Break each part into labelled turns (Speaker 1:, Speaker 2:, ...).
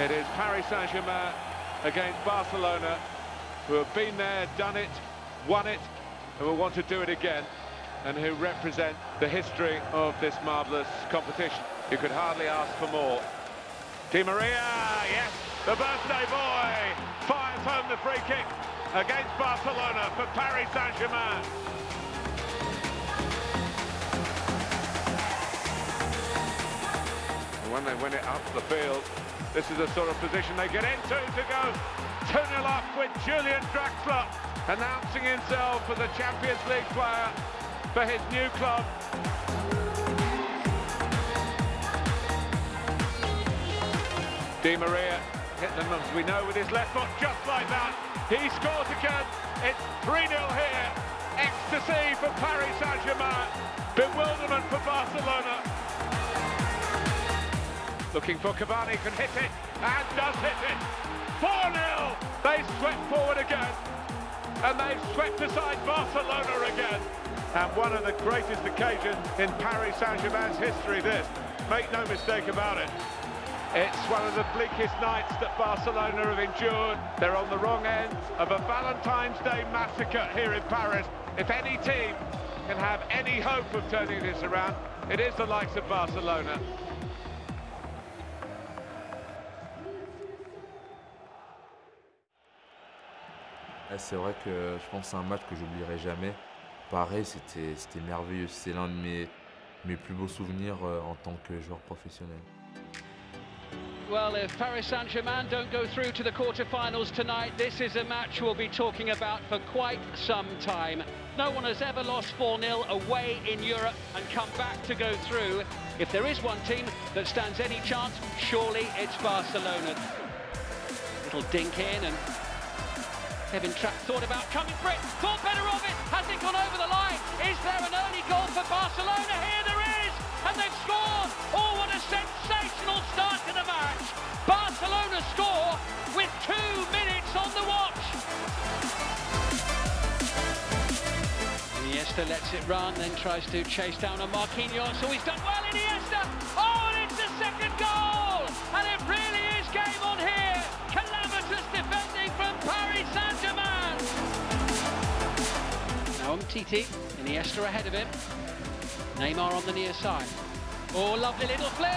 Speaker 1: It is Paris Saint-Germain against Barcelona, who have been there, done it, won it, and will want to do it again, and who represent the history of this marvellous competition. You could hardly ask for more. Di Maria, yes, the birthday boy, fires home the free kick against Barcelona for Paris Saint-Germain. When they win it up the field, this is the sort of position they get into to go 2-0 up with Julian Draxler announcing himself as a Champions League player for his new club. Di Maria hit them, as we know, with his left foot just like that. He scores again. It's 3-0 here. Ecstasy for Paris Saint-Germain. Bewilderment for Barcelona. Looking for Cavani, can hit it, and does hit it. 4-0. They swept forward again. And they've swept aside Barcelona again. And one of the greatest occasions in Paris Saint-Germain's history, this. Make no mistake about it. It's one of the bleakest nights that Barcelona have endured. They're on the wrong end of a Valentine's Day massacre here in Paris. If any team can have any hope of turning this around, it is the likes of Barcelona.
Speaker 2: C'est vrai que je pense que c'est un match que j'oublierai jamais. Pareil, c'était merveilleux. C'est l'un de mes, mes plus beaux souvenirs euh, en tant que joueur professionnel.
Speaker 3: Well, if Paris Saint-Germain don't go through to the quarter-finals tonight, this is a match we'll be talking about for quite some time. No one has ever lost 4-0 away in Europe and come back to go through. If there is one team that stands any chance, surely it's Barcelona. Little dink in and Kevin Trapp thought about coming for it, thought better of it, has it gone over the line? Is there an early goal for Barcelona? Here there is, and they've scored! Oh, what a sensational start to the match! Barcelona score with two minutes on the watch! Iniesta lets it run, then tries to chase down a Marquinhos, so he's done well, Iniesta! Oh, and it's the second goal! And it Now Titi, Iniesta ahead of him. Neymar on the near side. Oh, lovely little flick!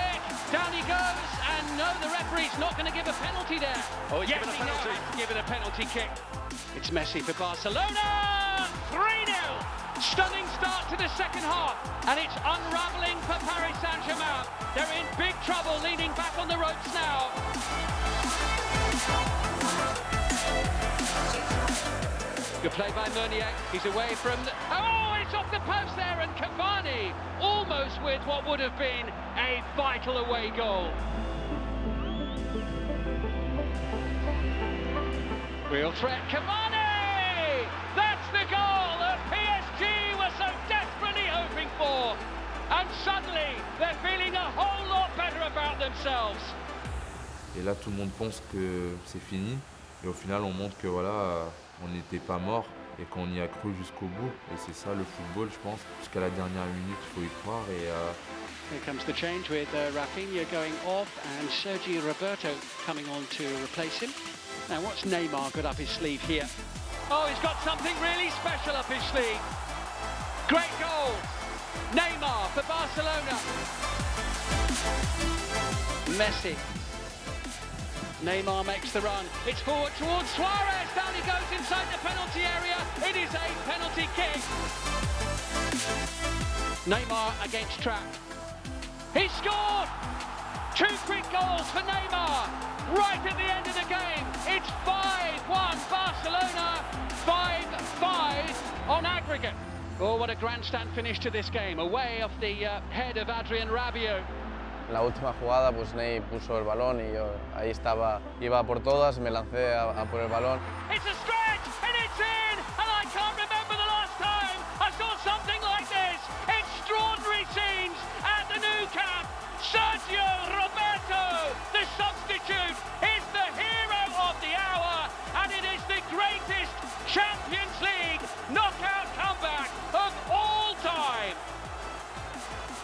Speaker 3: Down he goes, and no, the referee's not going to give a penalty there.
Speaker 1: Oh, he's
Speaker 3: yes,
Speaker 1: given a penalty.
Speaker 3: now has to give it a penalty kick. It's Messi for Barcelona! 3-0! Stunning start to the second half, and it's unravelling for Paris Saint-Germain. They're in big trouble, leaning back on the ropes now. Good play by Meunier. He's away from the... Oh, it's off the post there, and Cavani almost with what would have been a vital away goal. Real threat, Cavani! That's the goal that PSG were so desperately hoping for. And suddenly, they're feeling a whole lot better about themselves.
Speaker 2: Et là, tout le monde pense que c'est fini. Et au final, on montre que voilà, on n'était pas mort et qu'on y a cru jusqu'au bout. Et c'est ça le football, je pense. Jusqu'à la dernière minute, il faut y croire. Et, euh,
Speaker 3: Here comes the change with uh, Rafinha going off and Sergio Roberto coming on to replace him. Now, what's Neymar got up his sleeve here? Oh, he's got something really special up his sleeve. Great goal. Neymar for Barcelona. Messi. Neymar makes the run. It's forward towards Suarez. Down he goes inside the penalty area. It is a penalty kick. Neymar against Trapp. He scored! Two quick goals for Neymar. Right at the end of the game. It's 5-1 Barcelona, 5-5 on aggregate. Oh, what a grandstand finish to this game. Away off the uh, head of Adrien Rabiot.
Speaker 4: En la última jugada, pues Ney puso el balón y yo ahí estaba, iba por todas, me lancé a, a por el balón.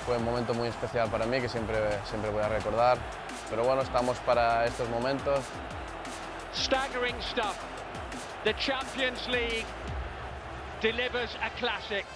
Speaker 4: Fue un momento muy especial para mí que siempre, siempre voy a recordar. pero bueno, estamos para estos momentos.
Speaker 3: Staggering stuff. The Champions League delivers a classic.